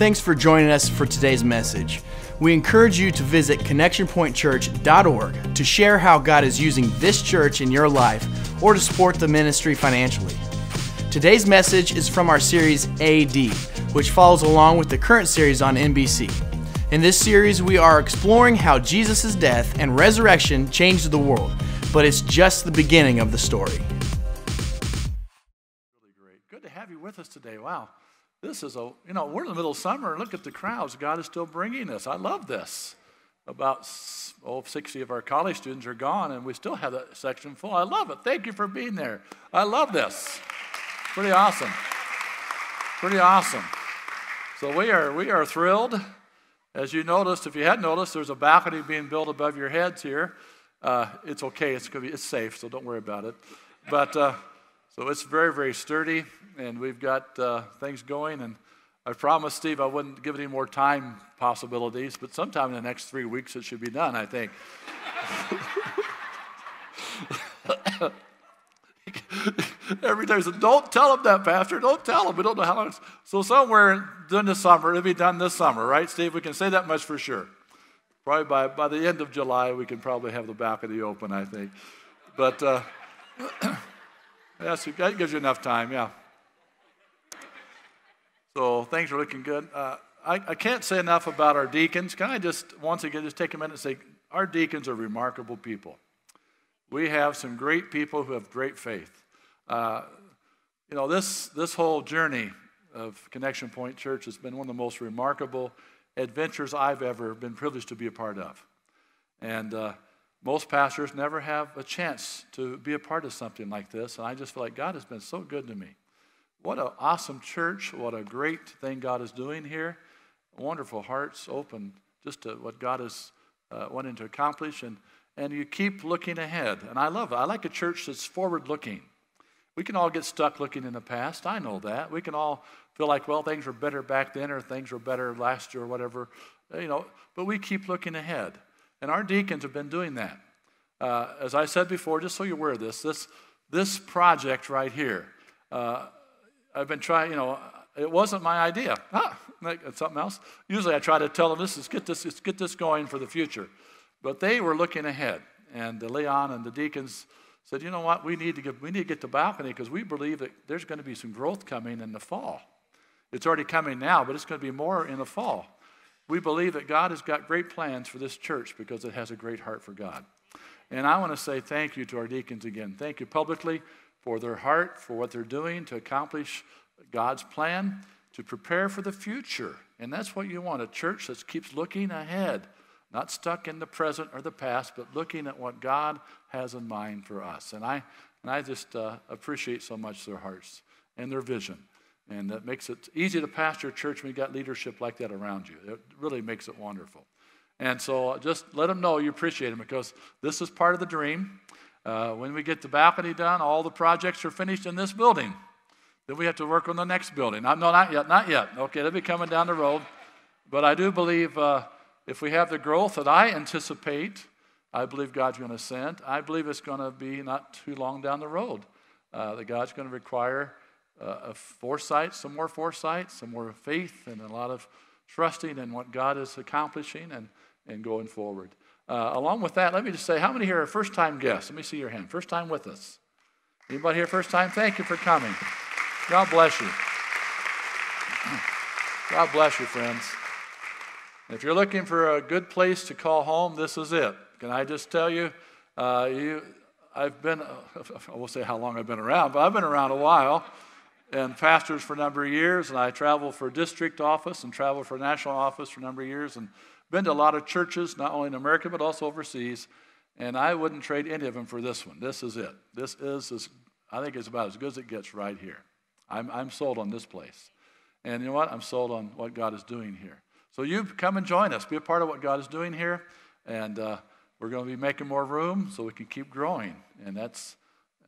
Thanks for joining us for today's message. We encourage you to visit connectionpointchurch.org to share how God is using this church in your life or to support the ministry financially. Today's message is from our series AD, which follows along with the current series on NBC. In this series, we are exploring how Jesus' death and resurrection changed the world, but it's just the beginning of the story. Really great. Good to have you with us today. Wow. This is a, you know, we're in the middle of summer. Look at the crowds. God is still bringing us. I love this. About oh, 60 of our college students are gone, and we still have that section full. I love it. Thank you for being there. I love this. Pretty awesome. Pretty awesome. So we are, we are thrilled. As you noticed, if you hadn't noticed, there's a balcony being built above your heads here. Uh, it's okay. It's, be, it's safe, so don't worry about it. But uh, so it's very, very sturdy, and we've got uh, things going. And I promised Steve I wouldn't give it any more time possibilities, but sometime in the next three weeks it should be done, I think. Every day, said, don't tell him that, Pastor. Don't tell him. We don't know how long. So somewhere during the summer, it'll be done this summer, right, Steve? We can say that much for sure. Probably by, by the end of July, we can probably have the balcony open, I think. But uh, yes, that gives you enough time, yeah. So things are looking good. Uh, I, I can't say enough about our deacons. Can I just once again just take a minute and say our deacons are remarkable people. We have some great people who have great faith. Uh, you know, this, this whole journey of Connection Point Church has been one of the most remarkable adventures I've ever been privileged to be a part of. And uh, most pastors never have a chance to be a part of something like this. And I just feel like God has been so good to me. What an awesome church. What a great thing God is doing here. Wonderful hearts open just to what God is uh, wanting to accomplish. And, and you keep looking ahead. And I love it. I like a church that's forward looking. We can all get stuck looking in the past. I know that. We can all feel like, well, things were better back then or things were better last year or whatever. You know, but we keep looking ahead. And our deacons have been doing that. Uh, as I said before, just so you're aware of this, this, this project right here, uh, I've been trying, you know, it wasn't my idea. Ah, something else. Usually I try to tell them, this is get this, let's get this going for the future. But they were looking ahead. And the Leon and the deacons said, you know what, we need to we need to get the balcony because we believe that there's going to be some growth coming in the fall. It's already coming now, but it's going to be more in the fall. We believe that God has got great plans for this church because it has a great heart for God. And I want to say thank you to our deacons again. Thank you publicly for their heart, for what they're doing to accomplish God's plan, to prepare for the future. And that's what you want a church that keeps looking ahead not stuck in the present or the past, but looking at what God has in mind for us. And I, and I just uh, appreciate so much their hearts and their vision. And that makes it easy to pastor a church when you got leadership like that around you. It really makes it wonderful. And so just let them know you appreciate them because this is part of the dream. Uh, when we get the balcony done, all the projects are finished in this building. Then we have to work on the next building. No, not yet, not yet. Okay, they'll be coming down the road. But I do believe uh, if we have the growth that I anticipate, I believe God's going to send. I believe it's going to be not too long down the road uh, that God's going to require uh, a foresight, some more foresight, some more faith, and a lot of trusting in what God is accomplishing and, and going forward. Uh, along with that, let me just say, how many here are first-time guests? Let me see your hand. First time with us. Anybody here first time? Thank you for coming. God bless you. God bless you, friends. If you're looking for a good place to call home, this is it. Can I just tell you, uh, you I've been, I won't say how long I've been around, but I've been around a while and pastors for a number of years, and I travel for district office and travel for national office for a number of years, and been to a lot of churches, not only in America, but also overseas, and I wouldn't trade any of them for this one. This is it. This is, as, I think it's about as good as it gets right here. I'm, I'm sold on this place. And you know what? I'm sold on what God is doing here. So you come and join us. Be a part of what God is doing here. And uh, we're going to be making more room so we can keep growing. And that's,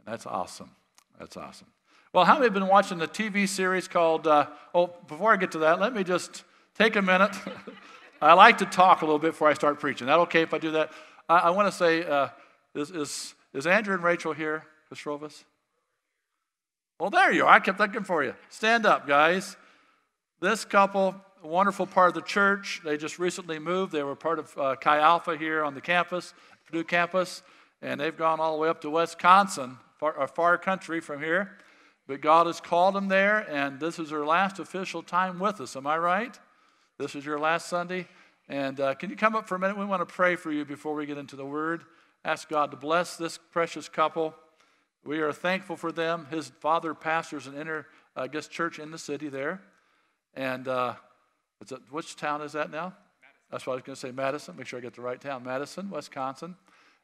that's awesome. That's awesome. Well, how many have been watching the TV series called, uh, oh, before I get to that, let me just take a minute. I like to talk a little bit before I start preaching. That okay if I do that? I, I want to say, uh, is, is, is Andrew and Rachel here, Kostrovas? Well, there you are. I kept looking for you. Stand up, guys. This couple wonderful part of the church. They just recently moved. They were part of uh, Chi Alpha here on the campus, Purdue campus, and they've gone all the way up to Wisconsin, far, a far country from here. But God has called them there, and this is their last official time with us. Am I right? This is your last Sunday. And uh, can you come up for a minute? We want to pray for you before we get into the Word. Ask God to bless this precious couple. We are thankful for them. His father pastors an inner, I guess, church in the city there. And uh, a, which town is that now? Madison. That's what I was going to say, Madison. Make sure I get the right town. Madison, Wisconsin.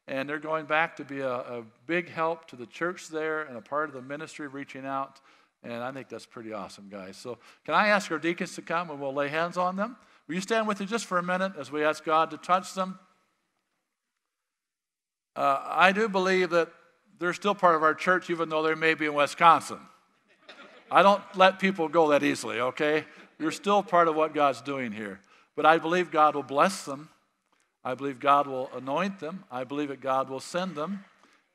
And they're going back to be a, a big help to the church there and a part of the ministry reaching out. And I think that's pretty awesome, guys. So, can I ask our deacons to come and we'll lay hands on them? Will you stand with me just for a minute as we ask God to touch them? Uh, I do believe that they're still part of our church, even though they may be in Wisconsin. I don't let people go that easily, okay? You're still part of what God's doing here. But I believe God will bless them. I believe God will anoint them. I believe that God will send them.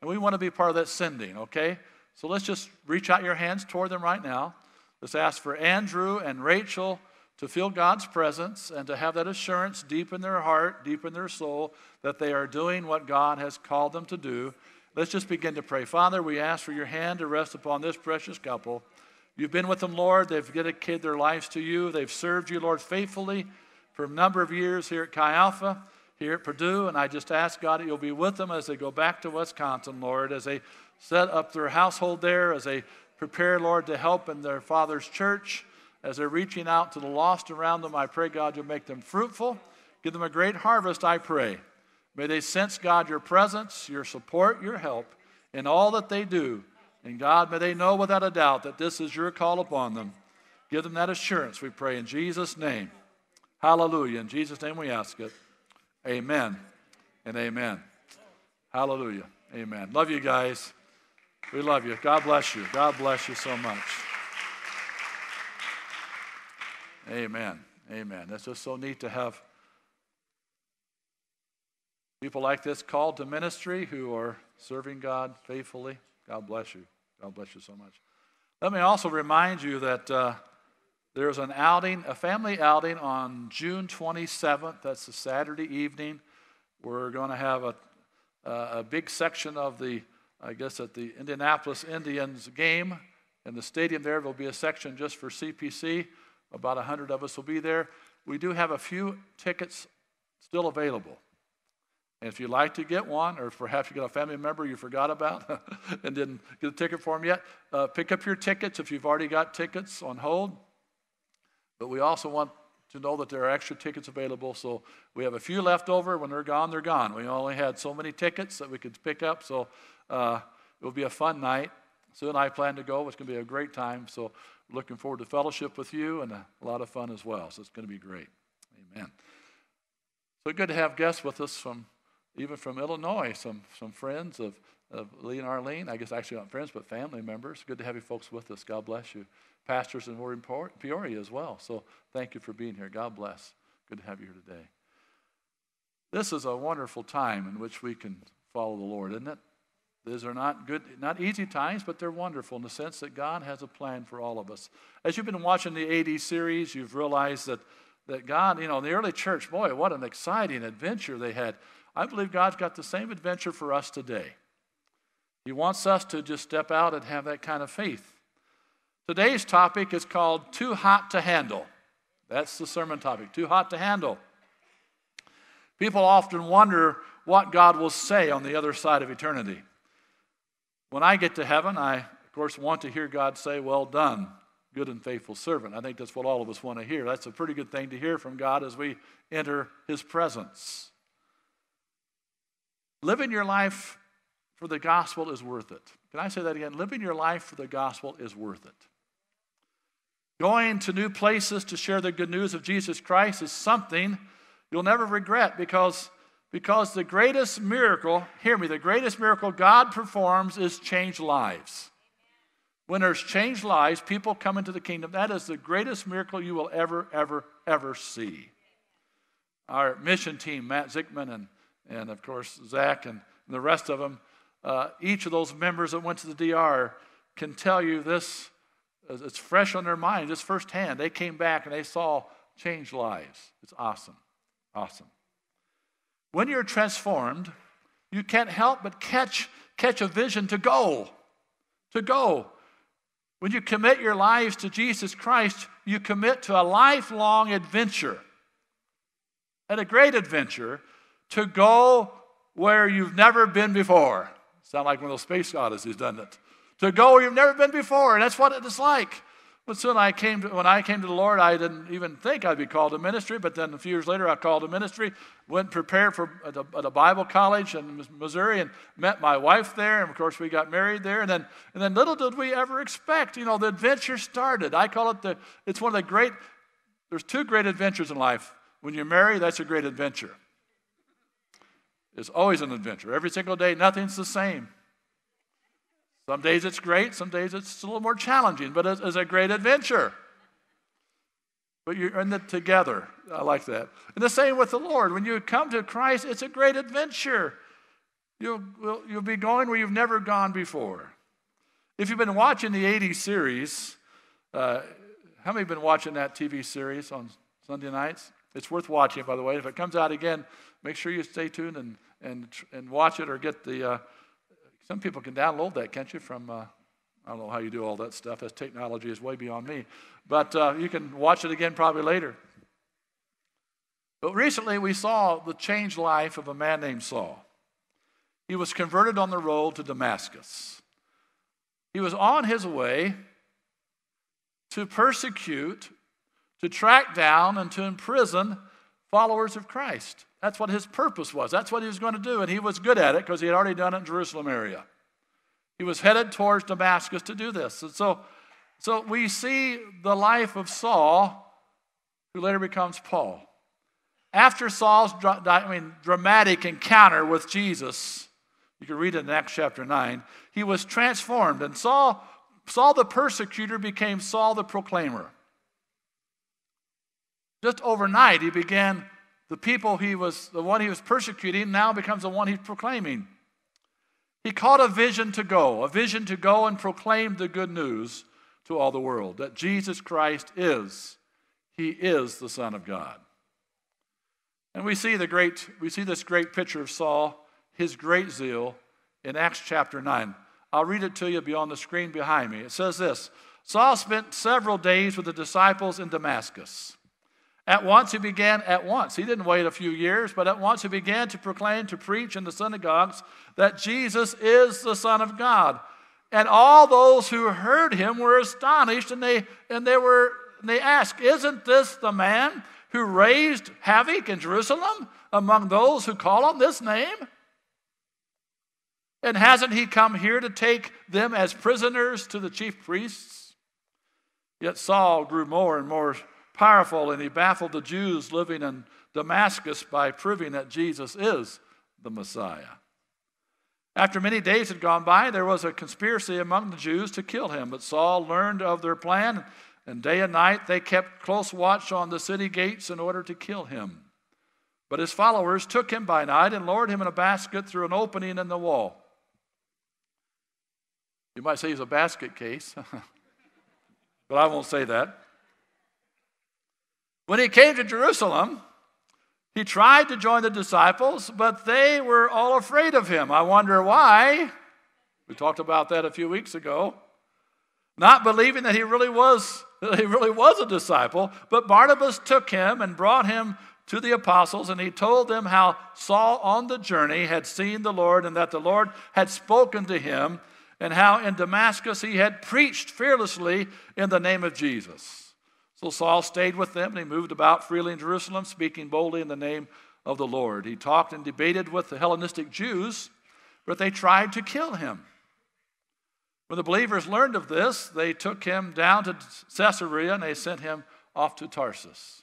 And we want to be part of that sending, okay? So let's just reach out your hands toward them right now. Let's ask for Andrew and Rachel to feel God's presence and to have that assurance deep in their heart, deep in their soul, that they are doing what God has called them to do. Let's just begin to pray. Father, we ask for your hand to rest upon this precious couple. You've been with them, Lord. They've dedicated their lives to you. They've served you, Lord, faithfully for a number of years here at Chi Alpha, here at Purdue. And I just ask, God, that you'll be with them as they go back to Wisconsin, Lord, as they set up their household there, as they prepare, Lord, to help in their Father's church, as they're reaching out to the lost around them. I pray, God, you'll make them fruitful. Give them a great harvest, I pray. May they sense, God, your presence, your support, your help in all that they do. And God, may they know without a doubt that this is your call upon them. Give them that assurance, we pray, in Jesus' name. Hallelujah. In Jesus' name we ask it. Amen and amen. Hallelujah. Amen. Love you guys. We love you. God bless you. God bless you so much. Amen. Amen. It's just so neat to have people like this called to ministry who are serving God faithfully. God bless you. God bless you so much. Let me also remind you that uh, there's an outing, a family outing on June 27th. That's a Saturday evening. We're going to have a, a big section of the, I guess, at the Indianapolis Indians game. In the stadium there, there'll be a section just for CPC. About 100 of us will be there. We do have a few tickets still available. And if you'd like to get one, or perhaps you got a family member you forgot about and didn't get a ticket for them yet, uh, pick up your tickets if you've already got tickets on hold. But we also want to know that there are extra tickets available. So we have a few left over. When they're gone, they're gone. We only had so many tickets that we could pick up. So uh, it will be a fun night. Sue and I plan to go. It's going to be a great time. So looking forward to fellowship with you and a lot of fun as well. So it's going to be great. Amen. So good to have guests with us from even from Illinois, some, some friends of, of Lee and Arlene. I guess actually not friends, but family members. Good to have you folks with us. God bless you. Pastors in Warren Peoria as well. So thank you for being here. God bless. Good to have you here today. This is a wonderful time in which we can follow the Lord, isn't it? These are not good, not easy times, but they're wonderful in the sense that God has a plan for all of us. As you've been watching the AD series, you've realized that, that God, you know, in the early church, boy, what an exciting adventure they had. I believe God's got the same adventure for us today. He wants us to just step out and have that kind of faith. Today's topic is called Too Hot to Handle. That's the sermon topic, Too Hot to Handle. People often wonder what God will say on the other side of eternity. When I get to heaven, I, of course, want to hear God say, Well done, good and faithful servant. I think that's what all of us want to hear. That's a pretty good thing to hear from God as we enter His presence. Living your life for the gospel is worth it. Can I say that again? Living your life for the gospel is worth it. Going to new places to share the good news of Jesus Christ is something you'll never regret because, because the greatest miracle, hear me, the greatest miracle God performs is change lives. When there's changed lives, people come into the kingdom. That is the greatest miracle you will ever, ever, ever see. Our mission team, Matt Zickman and and of course, Zach and the rest of them, uh, each of those members that went to the DR can tell you this, it's fresh on their mind, just firsthand. They came back and they saw change lives. It's awesome. Awesome. When you're transformed, you can't help but catch, catch a vision to go. To go. When you commit your lives to Jesus Christ, you commit to a lifelong adventure. And a great adventure to go where you've never been before. Sound like one of those space odysseys, doesn't it? To go where you've never been before. And that's what it is like. But soon I came to, when I came to the Lord, I didn't even think I'd be called to ministry. But then a few years later, I called to ministry, went prepared for at a, at a, Bible college in Missouri, and met my wife there. And of course, we got married there. And then, and then little did we ever expect, you know, the adventure started. I call it the. It's one of the great. There's two great adventures in life. When you're married, that's a great adventure. It's always an adventure. Every single day, nothing's the same. Some days it's great, some days it's a little more challenging, but it's, it's a great adventure. But you're in it together. I like that. And the same with the Lord. When you come to Christ, it's a great adventure. You'll, you'll be going where you've never gone before. If you've been watching the AD series, uh, how many have been watching that TV series on Sunday nights? It's worth watching, by the way. If it comes out again, make sure you stay tuned and, and, and watch it or get the, uh, some people can download that, can't you? From uh, I don't know how you do all that stuff. As technology is way beyond me, but uh, you can watch it again probably later. But recently we saw the changed life of a man named Saul. He was converted on the road to Damascus. He was on his way to persecute, to track down, and to imprison followers of Christ. That's what his purpose was. That's what he was going to do. And he was good at it because he had already done it in Jerusalem area. He was headed towards Damascus to do this. And so, so we see the life of Saul, who later becomes Paul. After Saul's I mean, dramatic encounter with Jesus, you can read it in Acts chapter 9, he was transformed. And Saul, Saul the persecutor became Saul the proclaimer. Just overnight, he began the people he was, the one he was persecuting, now becomes the one he's proclaiming. He caught a vision to go, a vision to go and proclaim the good news to all the world that Jesus Christ is, he is the Son of God. And we see the great, we see this great picture of Saul, his great zeal, in Acts chapter 9. I'll read it to you beyond the screen behind me. It says this Saul spent several days with the disciples in Damascus. At once he began, at once, he didn't wait a few years, but at once he began to proclaim, to preach in the synagogues that Jesus is the Son of God. And all those who heard him were astonished, and they, and they, were, and they asked, Isn't this the man who raised havoc in Jerusalem among those who call on this name? And hasn't he come here to take them as prisoners to the chief priests? Yet Saul grew more and more powerful, and he baffled the Jews living in Damascus by proving that Jesus is the Messiah. After many days had gone by, there was a conspiracy among the Jews to kill him, but Saul learned of their plan, and day and night they kept close watch on the city gates in order to kill him. But his followers took him by night and lowered him in a basket through an opening in the wall. You might say he's a basket case, but I won't say that. When he came to Jerusalem, he tried to join the disciples, but they were all afraid of him. I wonder why. We talked about that a few weeks ago. Not believing that he really was he really was a disciple, but Barnabas took him and brought him to the apostles, and he told them how Saul on the journey had seen the Lord and that the Lord had spoken to him, and how in Damascus he had preached fearlessly in the name of Jesus. So Saul stayed with them and he moved about freely in Jerusalem, speaking boldly in the name of the Lord. He talked and debated with the Hellenistic Jews, but they tried to kill him. When the believers learned of this, they took him down to Caesarea and they sent him off to Tarsus.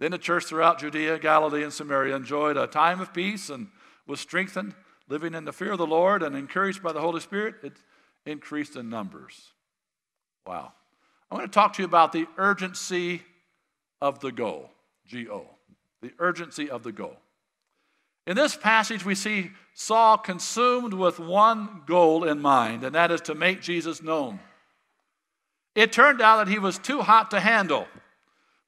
Then the church throughout Judea, Galilee, and Samaria enjoyed a time of peace and was strengthened, living in the fear of the Lord and encouraged by the Holy Spirit. It increased in numbers. Wow. I want to talk to you about the urgency of the goal. G O. The urgency of the goal. In this passage, we see Saul consumed with one goal in mind, and that is to make Jesus known. It turned out that he was too hot to handle.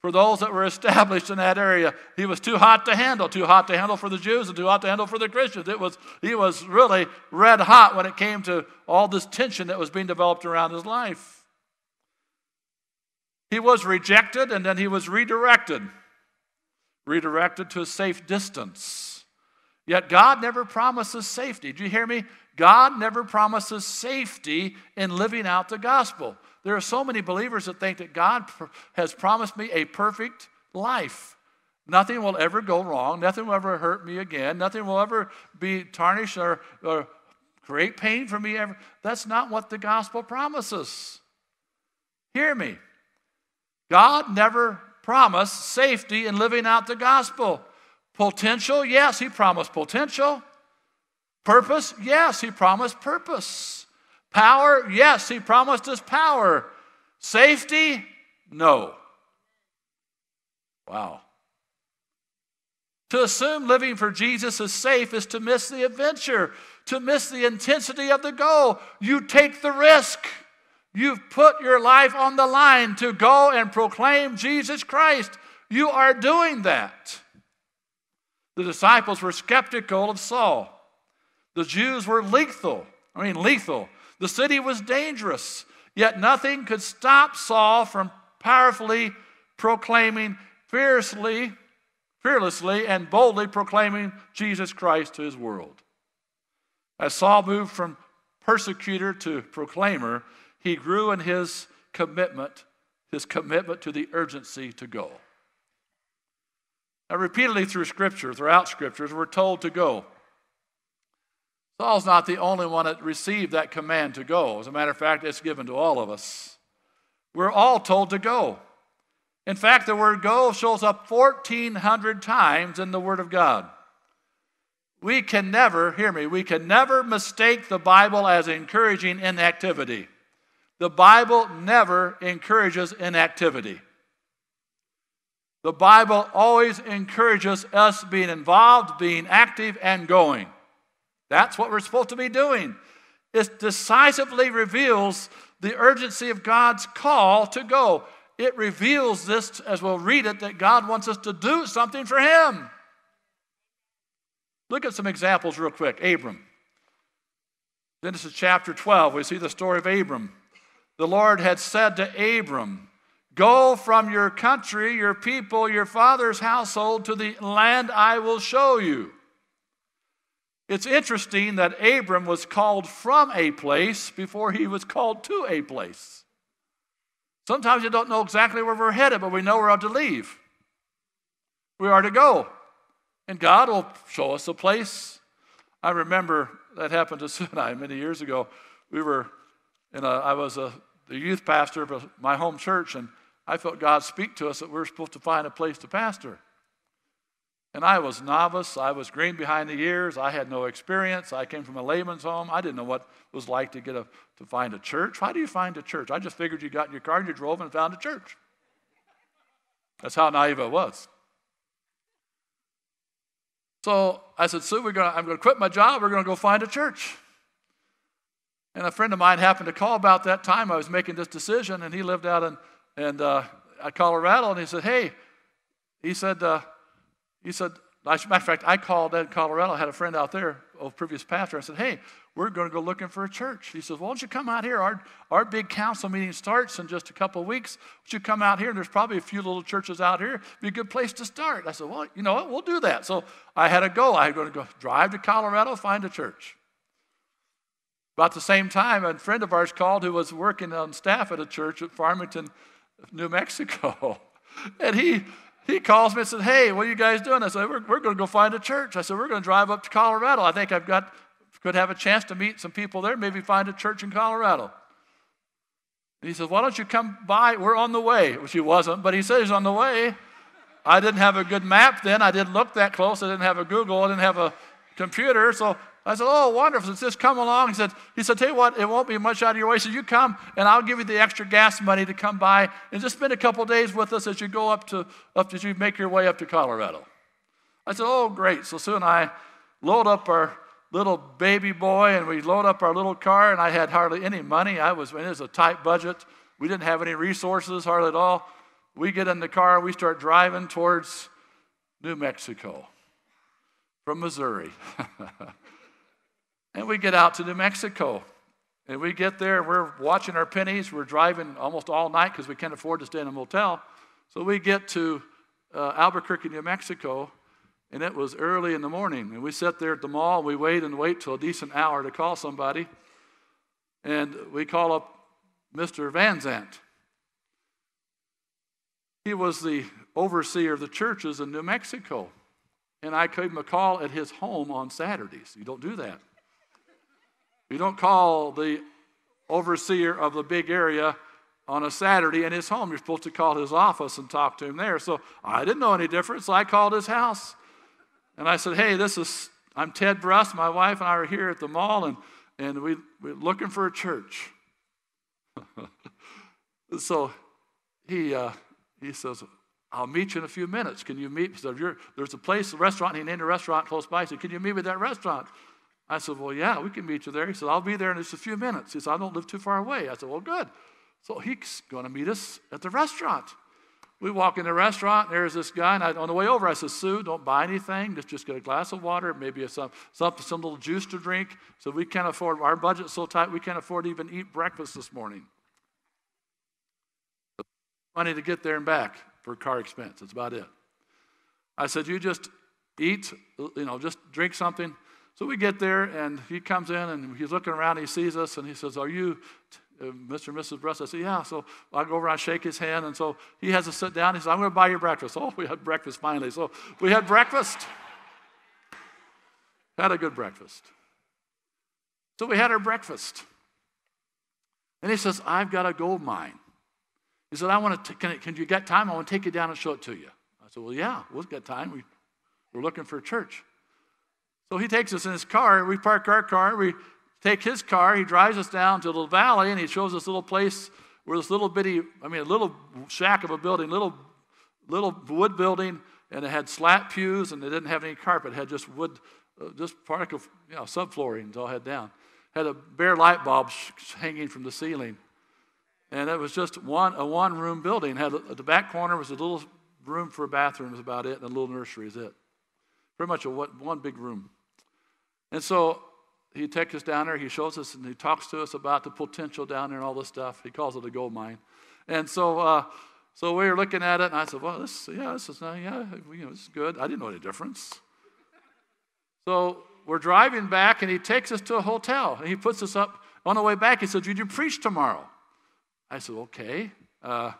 For those that were established in that area, he was too hot to handle, too hot to handle for the Jews and too hot to handle for the Christians. It was, he was really red hot when it came to all this tension that was being developed around his life. He was rejected and then he was redirected, redirected to a safe distance. Yet God never promises safety. Do you hear me? God never promises safety in living out the gospel. There are so many believers that think that God has promised me a perfect life. Nothing will ever go wrong. Nothing will ever hurt me again. Nothing will ever be tarnished or, or create pain for me ever. That's not what the gospel promises. Hear me. God never promised safety in living out the gospel. Potential, yes, He promised potential. Purpose, yes, He promised purpose. Power, yes, he promised us power. Safety, no. Wow. To assume living for Jesus is safe is to miss the adventure, to miss the intensity of the goal. You take the risk. You've put your life on the line to go and proclaim Jesus Christ. You are doing that. The disciples were skeptical of Saul. The Jews were lethal. I mean, lethal. The city was dangerous, yet nothing could stop Saul from powerfully proclaiming fiercely, fearlessly, and boldly proclaiming Jesus Christ to his world. As Saul moved from persecutor to proclaimer, he grew in his commitment, his commitment to the urgency to go. Now, repeatedly through Scripture, throughout Scriptures, we're told to go. Saul's not the only one that received that command to go. As a matter of fact, it's given to all of us. We're all told to go. In fact, the word go shows up 1,400 times in the Word of God. We can never, hear me, we can never mistake the Bible as encouraging inactivity. The Bible never encourages inactivity. The Bible always encourages us being involved, being active, and going. That's what we're supposed to be doing. It decisively reveals the urgency of God's call to go. It reveals this, as we'll read it, that God wants us to do something for Him. Look at some examples real quick. Abram. Genesis chapter 12, we see the story of Abram. The Lord had said to Abram, Go from your country, your people, your father's household to the land I will show you. It's interesting that Abram was called from a place before he was called to a place. Sometimes you don't know exactly where we're headed, but we know we're out to leave. We are to go. And God will show us a place. I remember that happened to Sue and I many years ago. We were in a, I was a, the youth pastor of my home church, and I felt God speak to us that we we're supposed to find a place to pastor. And I was novice. I was green behind the ears. I had no experience. I came from a layman's home. I didn't know what it was like to get a, to find a church. How do you find a church? I just figured you got in your car and you drove and found a church. That's how naive I was. So I said, Sue, we're gonna, I'm going to quit my job. We're going to go find a church. And a friend of mine happened to call about that time. I was making this decision, and he lived out in, in uh, Colorado. And he said, Hey, he said, uh, he said, as a matter of fact, I called in Colorado. I had a friend out there, a previous pastor. I said, hey, we're going to go looking for a church. He says, well, why don't you come out here? Our, our big council meeting starts in just a couple of weeks. Don't you come out here? And there's probably a few little churches out here. It'd be a good place to start. I said, well, you know what? We'll do that. So I had a goal. I was going to go drive to Colorado, find a church. About the same time, a friend of ours called who was working on staff at a church at Farmington, New Mexico. and he he calls me and says, Hey, what are you guys doing? I said, We're, we're going to go find a church. I said, We're going to drive up to Colorado. I think I've got, could have a chance to meet some people there, maybe find a church in Colorado. he says, Why don't you come by? We're on the way, which he wasn't, but he said he's on the way. I didn't have a good map then. I didn't look that close. I didn't have a Google. I didn't have a computer. So I said, Oh, wonderful. Just come along. He said, he said, Tell you what, it won't be much out of your way. So you come and I'll give you the extra gas money to come by and just spend a couple days with us as you go up to up as you make your way up to Colorado. I said, Oh, great. So Sue and I load up our little baby boy and we load up our little car, and I had hardly any money. I was it was a tight budget. We didn't have any resources, hardly at all. we get in the car, we start driving towards New Mexico from Missouri. and we get out to New Mexico. And we get there, we're watching our pennies. We're driving almost all night because we can't afford to stay in a motel. So we get to uh, Albuquerque, New Mexico, and it was early in the morning. And we sat there at the mall. We wait and wait till a decent hour to call somebody. And we call up Mr. Van Zant. He was the overseer of the churches in New Mexico. And I gave him a call at his home on Saturdays. You don't do that. You don't call the overseer of the big area on a Saturday in his home. You're supposed to call his office and talk to him there. So I didn't know any difference. So I called his house. And I said, Hey, this is, I'm Ted Bruss. My wife and I are here at the mall, and, and we, we're looking for a church. so he, uh, he says, I'll meet you in a few minutes. Can you meet? So there's a place, a restaurant. He named a restaurant close by. He said, Can you meet me at that restaurant? I said, Well, yeah, we can meet you there. He said, I'll be there in just a few minutes. He said, I don't live too far away. I said, Well, good. So he's going to meet us at the restaurant. We walk in the restaurant, there's this guy, and I, on the way over, I said, Sue, don't buy anything. Just, just get a glass of water, maybe some, some, some little juice to drink. So we can't afford, our budget's so tight, we can't afford to even eat breakfast this morning. Money to get there and back for car expense. That's about it. I said, You just eat, you know, just drink something. So we get there, and he comes in, and he's looking around, he sees us, and he says, Are you uh, Mr. and Mrs. Bruss? I said, Yeah. So I go over, and I shake his hand, and so he has to sit down. He says, I'm going to buy you breakfast. Oh, we had breakfast finally. So we had breakfast. had a good breakfast. So we had our breakfast. And he says, I've got a gold mine. He said, I want to, can, can you get time? I want to take you down and show it to you. I said, Well, yeah, we'll get time. We, we're looking for a church. So he takes us in his car. We park our car. We take his car. He drives us down to little valley and he shows us a little place where this little bitty, I mean, a little shack of a building, little, little wood building, and it had slat pews and it didn't have any carpet. It had just wood, uh, just particle, you know, subflooring, all had down. Had a bare light bulb hanging from the ceiling. And it was just one, a one room building. Had a, the back corner was a little room for a bathroom, was about it, and a little nursery is it. Pretty much a what one big room. And so he takes us down there, he shows us, and he talks to us about the potential down there and all this stuff. He calls it a gold mine. And so, uh, so we were looking at it, and I said, "Well, this, yeah, this is, uh, yeah, you know, this is good." I didn't know any difference. So we're driving back, and he takes us to a hotel, and he puts us up on the way back. He said, "Did you preach tomorrow?" I said, "Okay." Uh,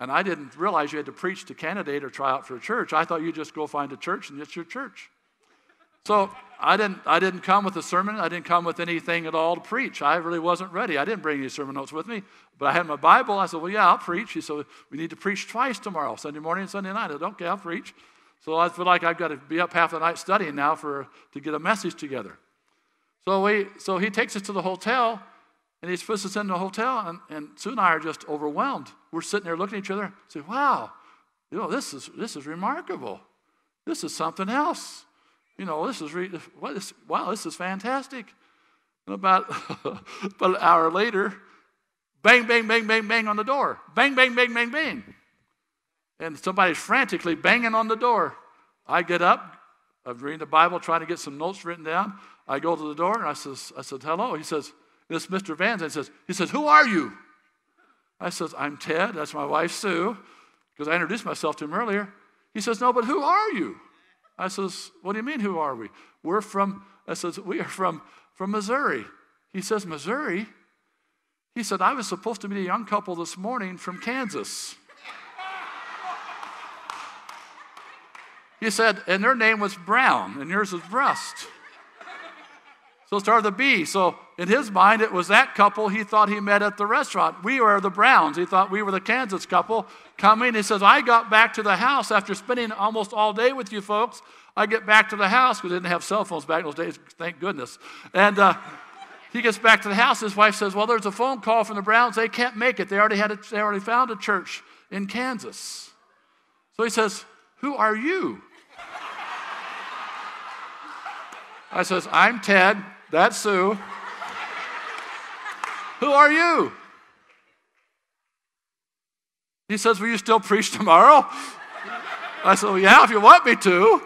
and I didn't realize you had to preach to candidate or try out for a church. I thought you just go find a church and it's your church. So I didn't, I didn't come with a sermon. I didn't come with anything at all to preach. I really wasn't ready. I didn't bring any sermon notes with me, but I had my Bible. I said, Well, yeah, I'll preach. He said, We need to preach twice tomorrow, Sunday morning and Sunday night. I said, Okay, I'll preach. So I feel like I've got to be up half the night studying now for, to get a message together. So, we, so he takes us to the hotel, and he puts us in the hotel, and, and Sue and I are just overwhelmed. We're sitting there looking at each other say, Wow, you know, this is, this is remarkable. This is something else. You know, this is, re- what is wow, this is fantastic. And about, about an hour later, bang, bang, bang, bang, bang on the door. Bang, bang, bang, bang, bang. And somebody's frantically banging on the door. I get up, I'm reading the Bible, trying to get some notes written down. I go to the door and I says, I said, hello. He says, this Mr. Van Zandt says, he says, who are you? I says, I'm Ted. That's my wife, Sue, because I introduced myself to him earlier. He says, no, but who are you? I says, What do you mean, who are we? We're from, I says, We are from, from Missouri. He says, Missouri? He said, I was supposed to meet a young couple this morning from Kansas. He said, and their name was Brown, and yours was Brust. So it started with a B. So in his mind, it was that couple he thought he met at the restaurant. We were the Browns. He thought we were the Kansas couple coming. He says, I got back to the house after spending almost all day with you folks. I get back to the house because they didn't have cell phones back in those days, thank goodness. And uh, he gets back to the house. His wife says, Well, there's a phone call from the Browns. They can't make it. They already, had a, they already found a church in Kansas. So he says, Who are you? I says, I'm Ted. That's Sue. Who are you? He says, Will you still preach tomorrow? I said, well, Yeah, if you want me to.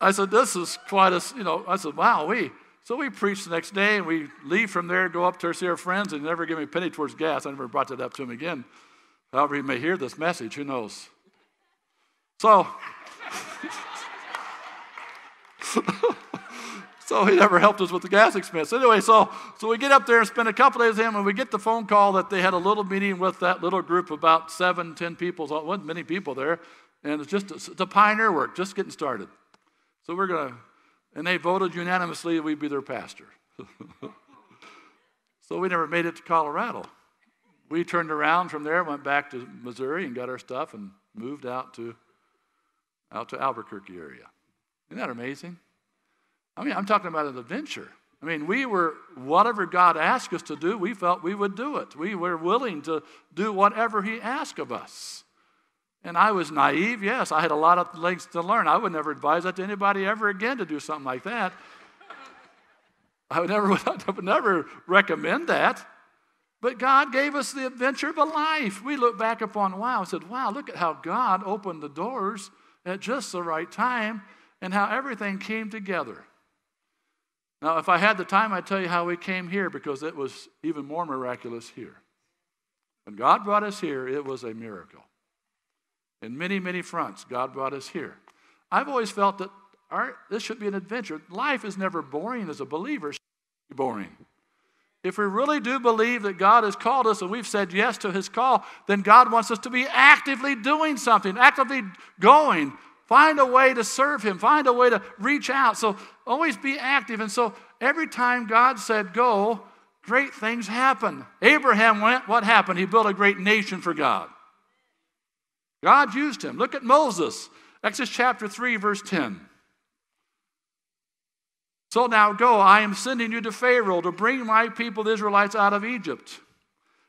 I said, This is quite a, you know, I said, Wow, we. So we preached the next day and we leave from there, go up to see our friends, and never give me a penny towards gas. I never brought that up to him again. However, he may hear this message, who knows? So, so he never helped us with the gas expense. Anyway, so, so we get up there and spend a couple days with him, and we get the phone call that they had a little meeting with that little group, about seven, ten people. So it wasn't many people there, and it's just it's a pioneer work, just getting started. So we're going to, and they voted unanimously that we'd be their pastor. so we never made it to Colorado. We turned around from there, went back to Missouri, and got our stuff and moved out to out to Albuquerque area. Isn't that amazing? I mean, I'm talking about an adventure. I mean, we were, whatever God asked us to do, we felt we would do it. We were willing to do whatever He asked of us. And I was naive, yes. I had a lot of things to learn. I would never advise that to anybody ever again to do something like that. I would never, I would never recommend that. But God gave us the adventure of a life. We look back upon, wow, and said, wow, look at how God opened the doors at just the right time and how everything came together. Now, if I had the time, I'd tell you how we came here because it was even more miraculous here. When God brought us here, it was a miracle. In many, many fronts, God brought us here. I've always felt that our, this should be an adventure. Life is never boring as a believer, boring. If we really do believe that God has called us and we've said yes to his call, then God wants us to be actively doing something, actively going. Find a way to serve him, find a way to reach out. So always be active. And so every time God said go, great things happen. Abraham went, what happened? He built a great nation for God. God used him. Look at Moses, Exodus chapter 3, verse 10. So now go, I am sending you to Pharaoh to bring my people, the Israelites, out of Egypt.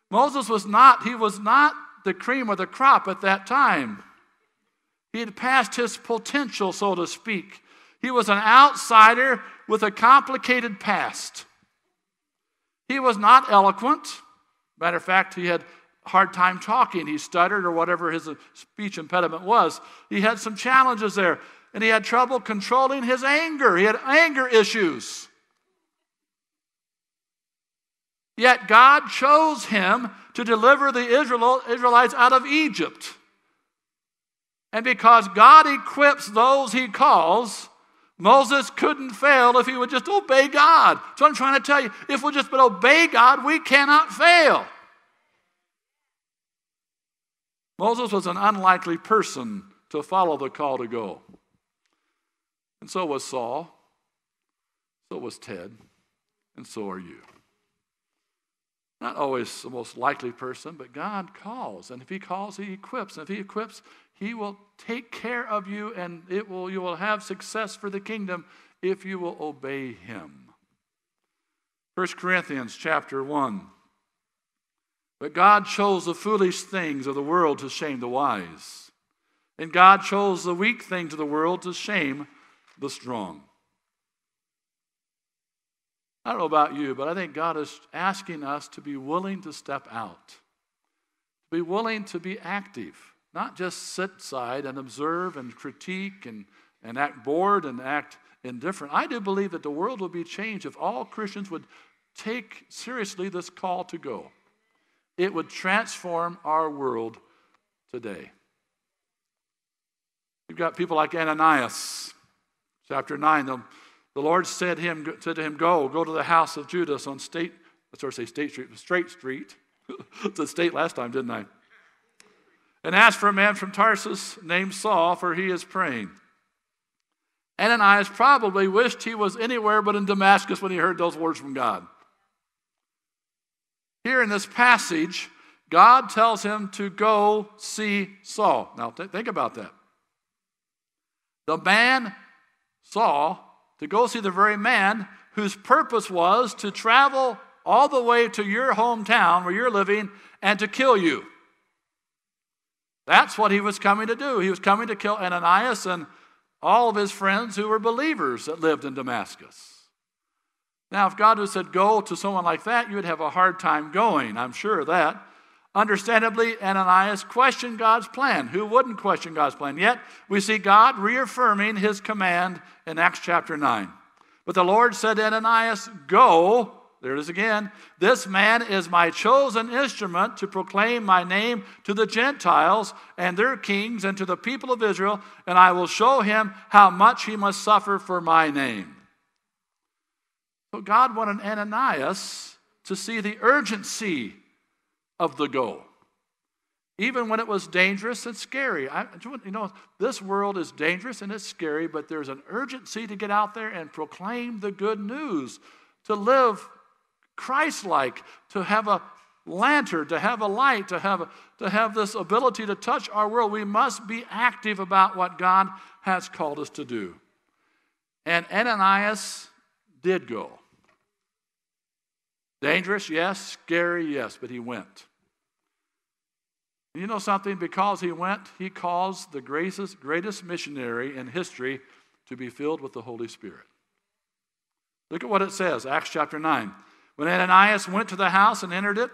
Moses was not, he was not the cream of the crop at that time. He had passed his potential, so to speak. He was an outsider with a complicated past. He was not eloquent. Matter of fact, he had a hard time talking. He stuttered or whatever his uh, speech impediment was. He had some challenges there and he had trouble controlling his anger. He had anger issues. Yet God chose him to deliver the Israelites out of Egypt. And because God equips those he calls, Moses couldn't fail if he would just obey God. So I'm trying to tell you if we just obey God, we cannot fail. Moses was an unlikely person to follow the call to go. And so was Saul. So was Ted. And so are you. Not always the most likely person, but God calls. And if He calls, He equips. And if He equips, He will take care of you and it will, you will have success for the kingdom if you will obey Him. 1 Corinthians chapter 1. But God chose the foolish things of the world to shame the wise. And God chose the weak things of the world to shame the strong. I don't know about you, but I think God is asking us to be willing to step out, to be willing to be active, not just sit side and observe and critique and, and act bored and act indifferent. I do believe that the world will be changed if all Christians would take seriously this call to go. It would transform our world today. You've got people like Ananias Chapter 9, the, the Lord said, him, said to him, Go, go to the house of Judas on State, I sort of say State Street, Straight Street. a state last time, didn't I? And ask for a man from Tarsus named Saul, for he is praying. Ananias probably wished he was anywhere but in Damascus when he heard those words from God. Here in this passage, God tells him to go see Saul. Now, th- think about that. The man Saul to go see the very man whose purpose was to travel all the way to your hometown where you're living and to kill you. That's what he was coming to do. He was coming to kill Ananias and all of his friends who were believers that lived in Damascus. Now, if God had said go to someone like that, you would have a hard time going. I'm sure of that. Understandably, Ananias questioned God's plan. Who wouldn't question God's plan? Yet, we see God reaffirming his command in Acts chapter 9. But the Lord said to Ananias, Go, there it is again, this man is my chosen instrument to proclaim my name to the Gentiles and their kings and to the people of Israel, and I will show him how much he must suffer for my name. So God wanted Ananias to see the urgency of the goal. Even when it was dangerous and scary. I, you know, this world is dangerous and it's scary, but there's an urgency to get out there and proclaim the good news, to live Christ like, to have a lantern, to have a light, to have, to have this ability to touch our world. We must be active about what God has called us to do. And Ananias did go. Dangerous, yes. Scary, yes, but he went. You know something? Because he went, he caused the greatest, greatest missionary in history to be filled with the Holy Spirit. Look at what it says, Acts chapter 9. When Ananias went to the house and entered it,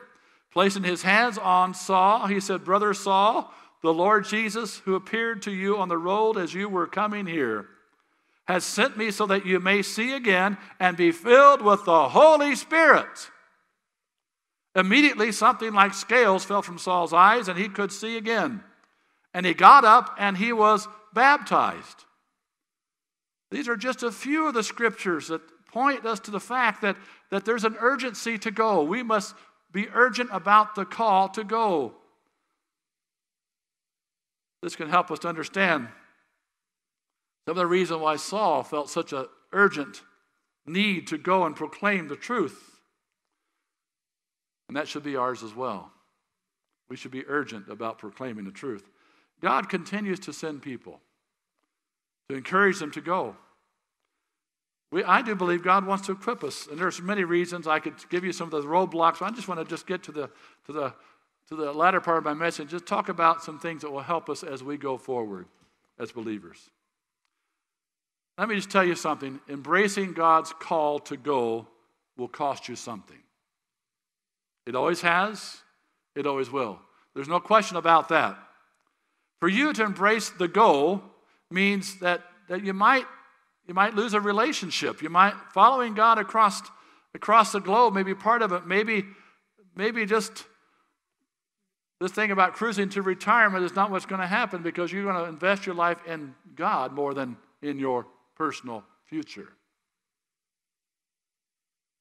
placing his hands on Saul, he said, Brother Saul, the Lord Jesus, who appeared to you on the road as you were coming here, has sent me so that you may see again and be filled with the Holy Spirit. Immediately, something like scales fell from Saul's eyes, and he could see again. And he got up and he was baptized. These are just a few of the scriptures that point us to the fact that, that there's an urgency to go. We must be urgent about the call to go. This can help us to understand some of the reason why Saul felt such an urgent need to go and proclaim the truth. And that should be ours as well. We should be urgent about proclaiming the truth. God continues to send people to encourage them to go. We, I do believe God wants to equip us, and there's many reasons. I could give you some of the roadblocks. I just want to just get to the to the to the latter part of my message. Just talk about some things that will help us as we go forward as believers. Let me just tell you something. Embracing God's call to go will cost you something. It always has, it always will. There's no question about that. For you to embrace the goal means that, that you, might, you might lose a relationship. You might, following God across, across the globe may be part of it. Maybe, maybe just this thing about cruising to retirement is not what's going to happen because you're going to invest your life in God more than in your personal future.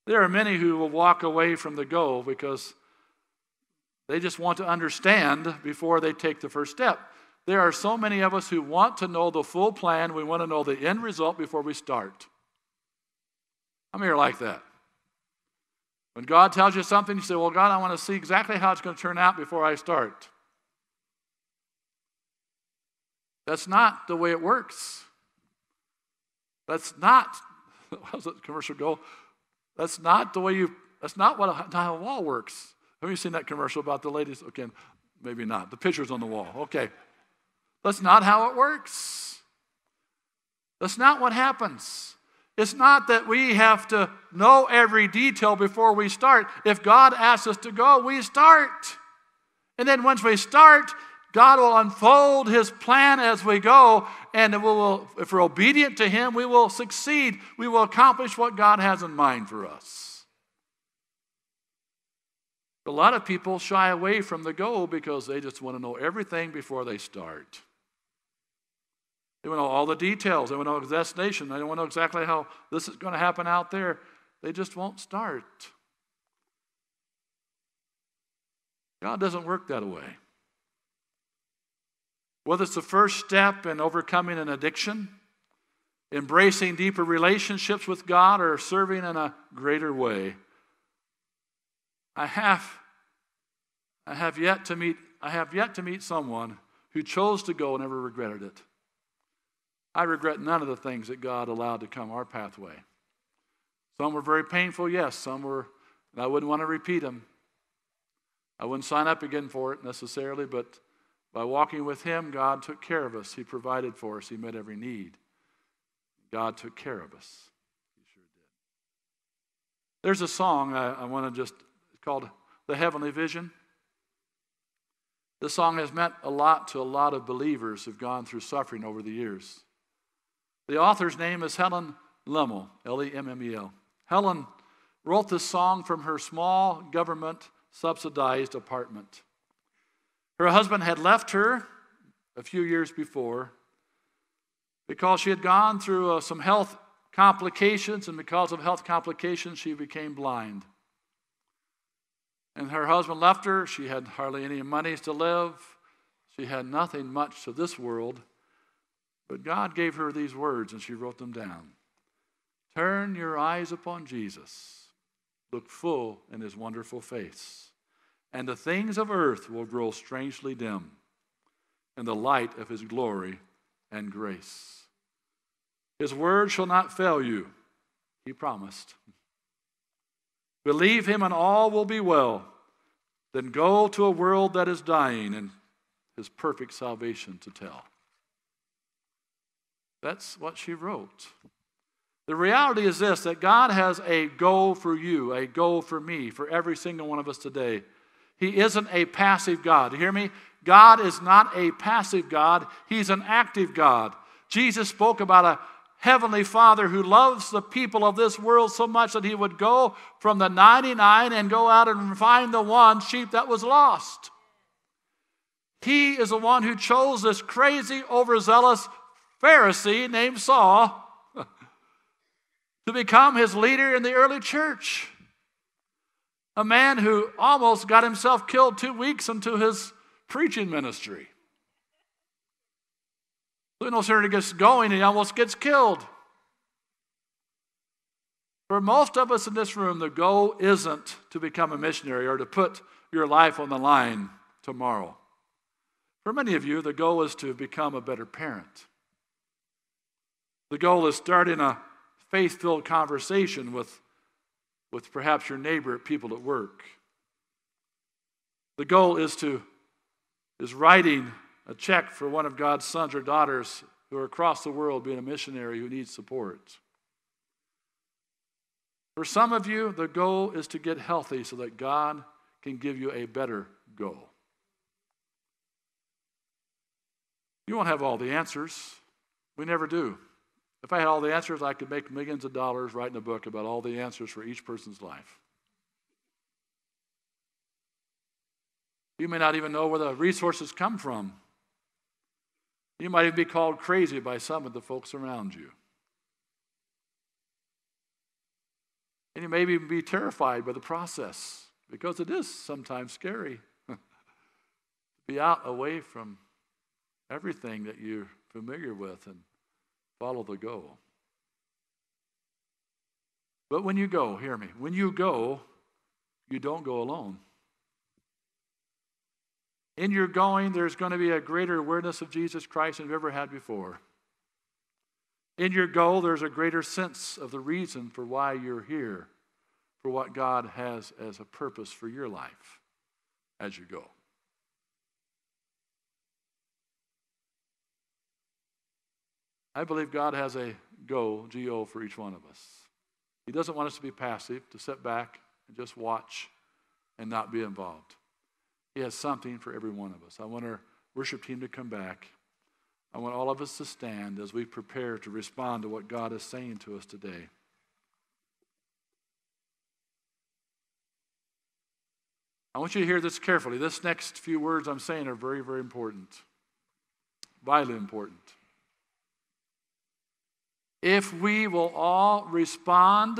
There are many who will walk away from the goal because they just want to understand before they take the first step. There are so many of us who want to know the full plan. We want to know the end result before we start. I'm here like that. When God tells you something, you say, Well, God, I want to see exactly how it's going to turn out before I start. That's not the way it works. That's not, how's that commercial go? That's not the way you, that's not what a, how a wall works. Have you seen that commercial about the ladies? Okay, maybe not. The pictures on the wall. Okay. That's not how it works. That's not what happens. It's not that we have to know every detail before we start. If God asks us to go, we start. And then once we start, God will unfold His plan as we go, and we if we're obedient to Him, we will succeed. We will accomplish what God has in mind for us. A lot of people shy away from the goal because they just want to know everything before they start. They want to know all the details. They want to know the destination. They don't want to know exactly how this is going to happen out there. They just won't start. God doesn't work that way. Whether it's the first step in overcoming an addiction, embracing deeper relationships with God, or serving in a greater way. I have, I have yet to meet, I have yet to meet someone who chose to go and never regretted it. I regret none of the things that God allowed to come our pathway. Some were very painful, yes. Some were, and I wouldn't want to repeat them. I wouldn't sign up again for it necessarily, but by walking with Him, God took care of us. He provided for us, He met every need. God took care of us. He sure did. There's a song I, I want to just, it's called The Heavenly Vision. This song has meant a lot to a lot of believers who've gone through suffering over the years. The author's name is Helen Lemmel, L E M M E L. Helen wrote this song from her small government subsidized apartment. Her husband had left her a few years before because she had gone through uh, some health complications, and because of health complications, she became blind. And her husband left her. She had hardly any money to live. She had nothing much to this world. But God gave her these words, and she wrote them down Turn your eyes upon Jesus, look full in his wonderful face, and the things of earth will grow strangely dim in the light of his glory and grace. His word shall not fail you, he promised. Believe him, and all will be well. Then go to a world that is dying and his perfect salvation to tell. That's what she wrote. The reality is this that God has a goal for you, a goal for me, for every single one of us today. He isn't a passive God. You hear me? God is not a passive God, He's an active God. Jesus spoke about a Heavenly Father who loves the people of this world so much that he would go from the 99 and go out and find the one sheep that was lost. He is the one who chose this crazy, overzealous Pharisee named Saul to become his leader in the early church. A man who almost got himself killed two weeks into his preaching ministry. So no sooner he gets going, he almost gets killed. For most of us in this room, the goal isn't to become a missionary or to put your life on the line tomorrow. For many of you, the goal is to become a better parent. The goal is starting a faith filled conversation with, with perhaps your neighbor, people at work. The goal is to is writing a check for one of God's sons or daughters who are across the world being a missionary who needs support. For some of you, the goal is to get healthy so that God can give you a better goal. You won't have all the answers. We never do. If I had all the answers, I could make millions of dollars writing a book about all the answers for each person's life. You may not even know where the resources come from. You might even be called crazy by some of the folks around you. And you may even be terrified by the process because it is sometimes scary to be out away from everything that you're familiar with and follow the goal. But when you go, hear me, when you go, you don't go alone. In your going, there's going to be a greater awareness of Jesus Christ than you've ever had before. In your go, there's a greater sense of the reason for why you're here, for what God has as a purpose for your life as you go. I believe God has a go, G O, for each one of us. He doesn't want us to be passive, to sit back and just watch and not be involved. He has something for every one of us. I want our worship team to come back. I want all of us to stand as we prepare to respond to what God is saying to us today. I want you to hear this carefully. This next few words I'm saying are very, very important, vitally important. If we will all respond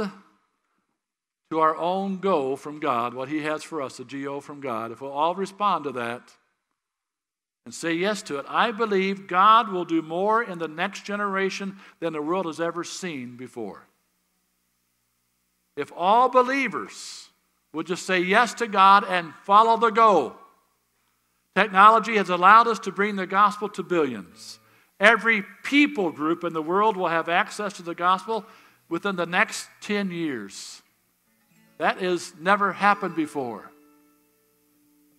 to our own go from God, what He has for us, the GO from God, if we'll all respond to that and say yes to it, I believe God will do more in the next generation than the world has ever seen before. If all believers would just say yes to God and follow the go, technology has allowed us to bring the gospel to billions. Every people group in the world will have access to the gospel within the next 10 years. That has never happened before.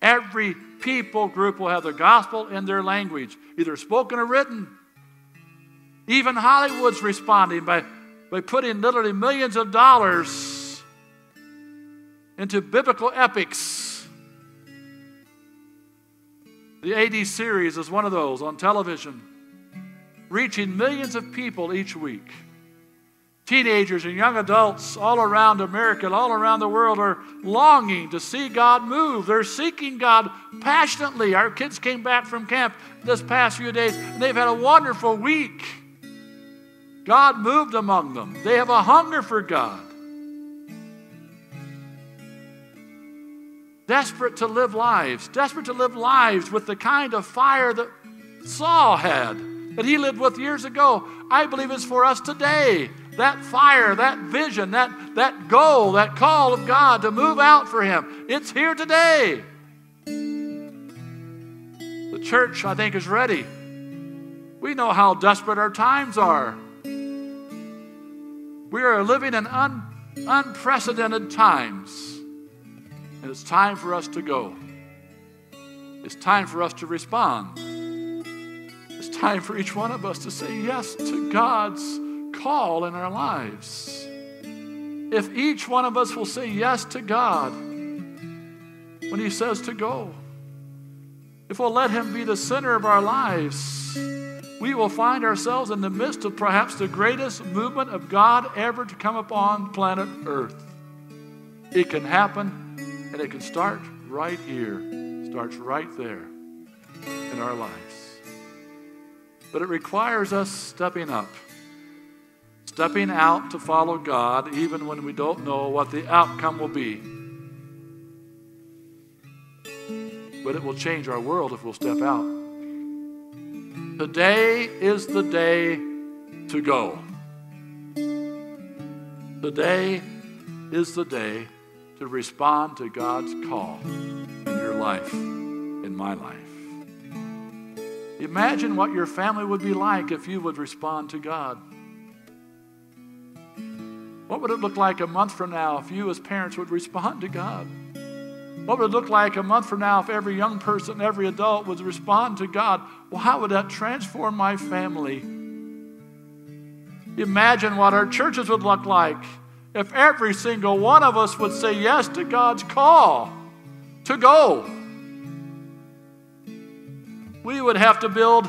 Every people group will have the gospel in their language, either spoken or written. Even Hollywood's responding by, by putting literally millions of dollars into biblical epics. The AD series is one of those on television, reaching millions of people each week. Teenagers and young adults all around America, and all around the world, are longing to see God move. They're seeking God passionately. Our kids came back from camp this past few days, and they've had a wonderful week. God moved among them. They have a hunger for God. Desperate to live lives, desperate to live lives with the kind of fire that Saul had, that he lived with years ago. I believe is for us today. That fire, that vision, that, that goal, that call of God to move out for Him. It's here today. The church, I think, is ready. We know how desperate our times are. We are living in un, unprecedented times. And it's time for us to go. It's time for us to respond. It's time for each one of us to say yes to God's call in our lives. If each one of us will say yes to God when He says to go, if we'll let Him be the center of our lives, we will find ourselves in the midst of perhaps the greatest movement of God ever to come upon planet Earth. It can happen and it can start right here, starts right there in our lives. But it requires us stepping up, stepping out to follow God even when we don't know what the outcome will be. But it will change our world if we'll step out. Today is the day to go. Today is the day to respond to God's call in your life, in my life. Imagine what your family would be like if you would respond to God. What would it look like a month from now if you, as parents, would respond to God? What would it look like a month from now if every young person, every adult would respond to God? Well, how would that transform my family? Imagine what our churches would look like if every single one of us would say yes to God's call to go. We would have to build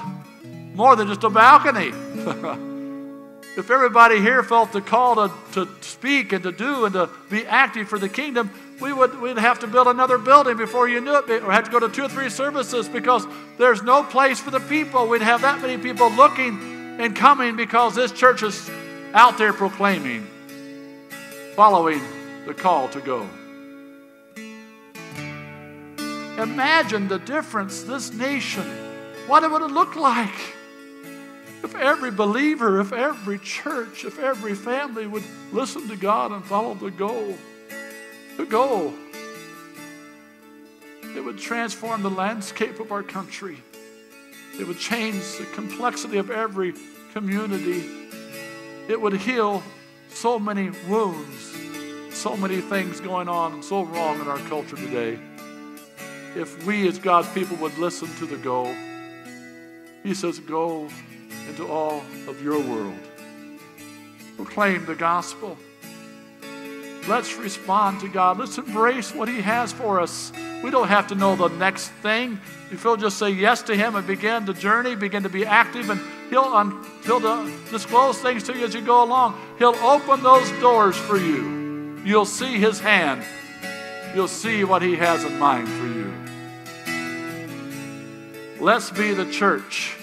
more than just a balcony. if everybody here felt the call to, to speak and to do and to be active for the kingdom, we would we'd have to build another building before you knew it, or have to go to two or three services because there's no place for the people. We'd have that many people looking and coming because this church is out there proclaiming, following the call to go. Imagine the difference this nation, what would it look like if every believer, if every church, if every family would listen to God and follow the goal? The goal. It would transform the landscape of our country. It would change the complexity of every community. It would heal so many wounds, so many things going on and so wrong in our culture today. If we as God's people would listen to the goal, He says, Go into all of your world. Proclaim the gospel Let's respond to God. Let's embrace what He has for us. We don't have to know the next thing. If you'll just say yes to Him and begin the journey, begin to be active, and He'll, un- he'll disclose things to you as you go along. He'll open those doors for you. You'll see His hand. You'll see what He has in mind for you. Let's be the church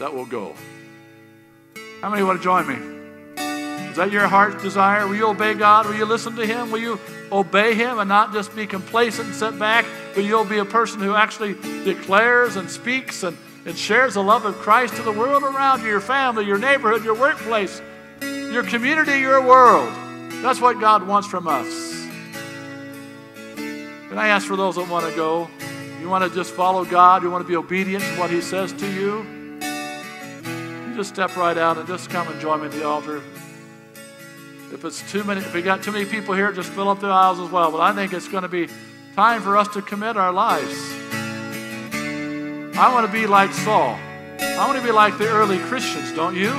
that will go. How many want to join me? Is that your heart's desire? Will you obey God? Will you listen to Him? Will you obey Him and not just be complacent and sit back, but you'll be a person who actually declares and speaks and, and shares the love of Christ to the world around you, your family, your neighborhood, your workplace, your community, your world. That's what God wants from us. Can I ask for those that want to go? You want to just follow God? You want to be obedient to what He says to you? You just step right out and just come and join me at the altar. If it's too many, if we got too many people here, just fill up the aisles as well. But I think it's going to be time for us to commit our lives. I want to be like Saul. I want to be like the early Christians, don't you?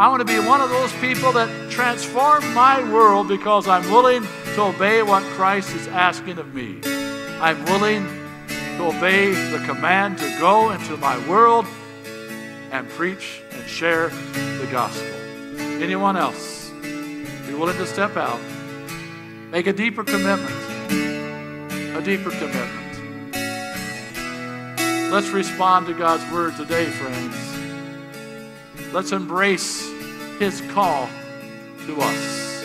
I want to be one of those people that transform my world because I'm willing to obey what Christ is asking of me. I'm willing to obey the command to go into my world and preach and share the gospel. Anyone else be willing to step out, make a deeper commitment, a deeper commitment. Let's respond to God's word today, friends. Let's embrace his call to us.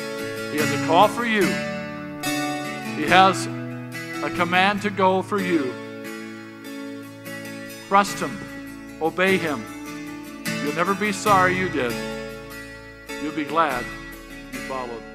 He has a call for you. He has a command to go for you. Trust him. Obey him. You'll never be sorry you did. You'll be glad you followed.